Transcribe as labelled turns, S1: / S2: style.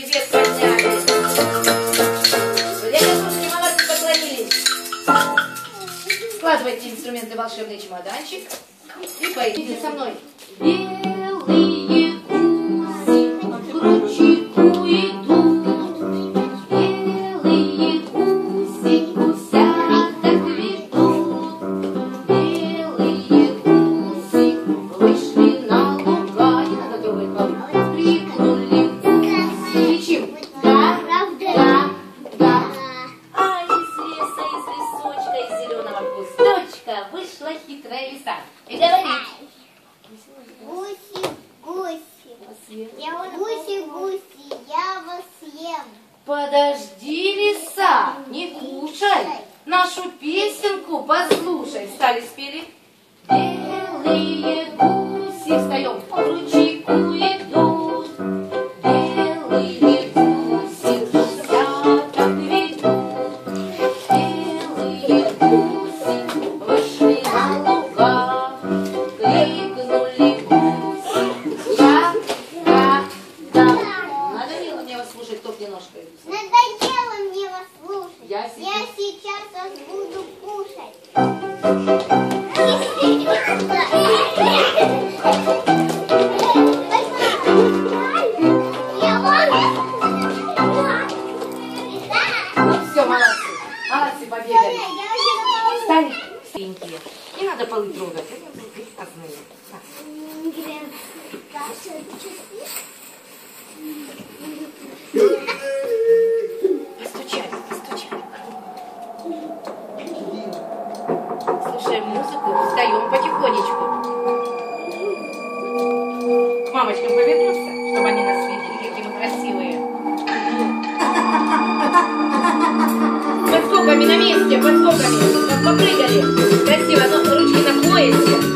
S1: небес подняли. Время слушали, монархи поклонились. Складывайте инструменты в волшебный чемоданчик и поедите со мной. Вышла хитрая лиса и говорит.
S2: Гуси, гуси. Я гуси, гуси, я вас съем.
S1: Подожди, лиса, не кушай, нашу песенку послушай. Стали спели. Я сейчас-
S2: вас буду кушать.
S1: Вот все, молодцы. Молодцы, побегали. Встали. Синьки. Не надо полы трогать. Они грязные. отдаем потихонечку. К мамочкам повернемся, чтобы они нас видели, какие мы красивые. Под соками на месте, под соками. Попрыгали. Красиво, но ручки на поясе.